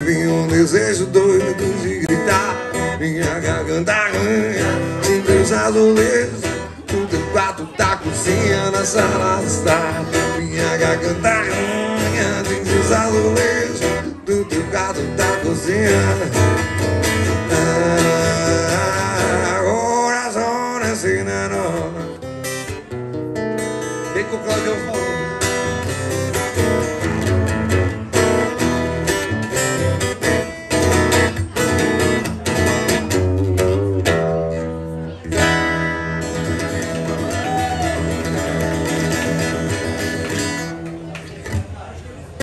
Vinha um desejo doido de gritar Minha garganta arranha De os azulejos Do teu quarto da tá cozinha Na sala de estar. Minha garganta arranha De os azulejos Do teu quarto da tá cozinha ah, Coração nesse Vem com o Claudio Fonseca